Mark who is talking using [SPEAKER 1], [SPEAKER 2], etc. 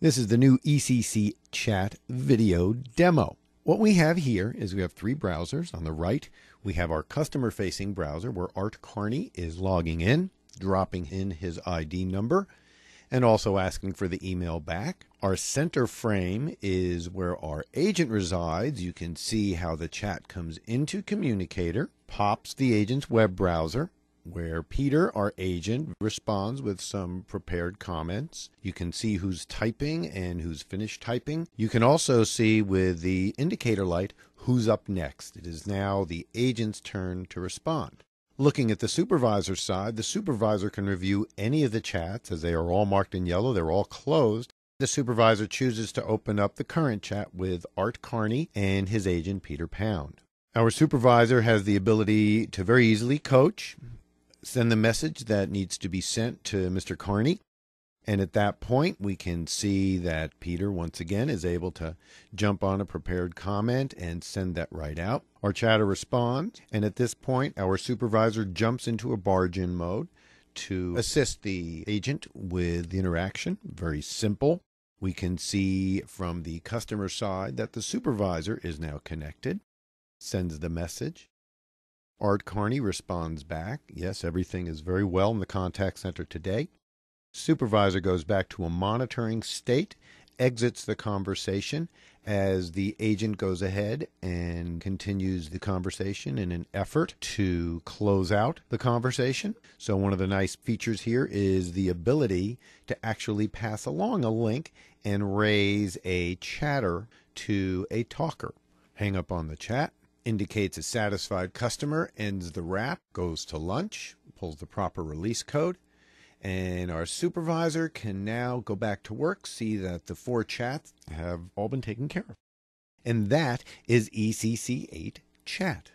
[SPEAKER 1] This is the new ECC Chat video demo. What we have here is we have three browsers. On the right, we have our customer facing browser where Art Carney is logging in, dropping in his ID number, and also asking for the email back. Our center frame is where our agent resides. You can see how the chat comes into Communicator, pops the agent's web browser, where Peter, our agent, responds with some prepared comments. You can see who's typing and who's finished typing. You can also see with the indicator light who's up next. It is now the agent's turn to respond. Looking at the supervisor side, the supervisor can review any of the chats as they are all marked in yellow, they're all closed. The supervisor chooses to open up the current chat with Art Carney and his agent Peter Pound. Our supervisor has the ability to very easily coach, send the message that needs to be sent to Mr. Carney. And at that point, we can see that Peter, once again, is able to jump on a prepared comment and send that right out. Our chatter responds. And at this point, our supervisor jumps into a barge in mode to assist the agent with the interaction. Very simple. We can see from the customer side that the supervisor is now connected, sends the message, Art Carney responds back, yes, everything is very well in the contact center today. Supervisor goes back to a monitoring state, exits the conversation as the agent goes ahead and continues the conversation in an effort to close out the conversation. So, one of the nice features here is the ability to actually pass along a link and raise a chatter to a talker. Hang up on the chat indicates a satisfied customer, ends the wrap, goes to lunch, pulls the proper release code, and our supervisor can now go back to work, see that the four chats have all been taken care of. And that is ECC 8 chat.